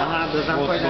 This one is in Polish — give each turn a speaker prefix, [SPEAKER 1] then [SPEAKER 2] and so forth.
[SPEAKER 1] Aha, do zamku jest.